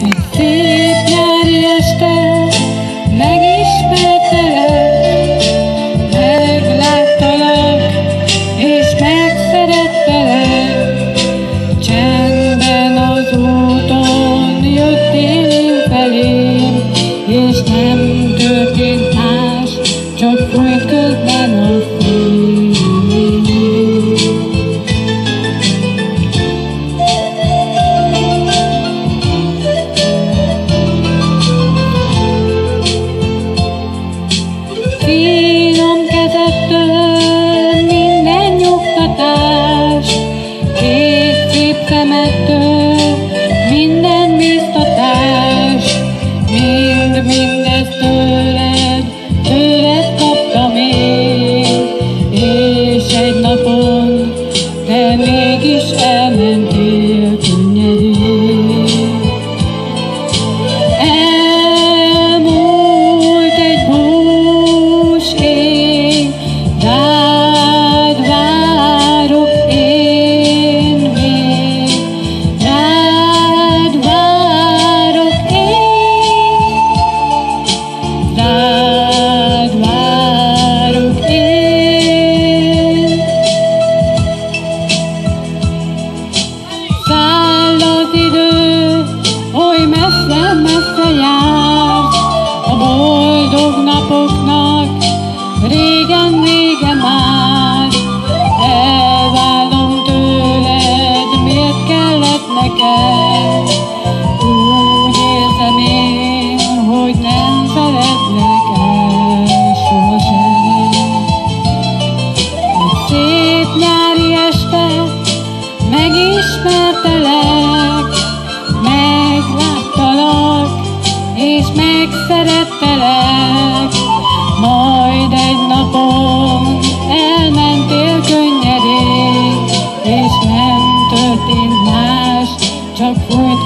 Egy szép nyári este megismertelek, megláttalak és megszerettelek. Csendben az úton jöttél én felém, és nem történt más, csak folyt közben temettől minden régen vége már. Elválom tőled, miért kellett nekem? Úgy érzem én, hogy nem feledlek el sohasem. Egy szép nyári este megismertelek, megláttalak és megszerettelek. That's where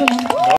it.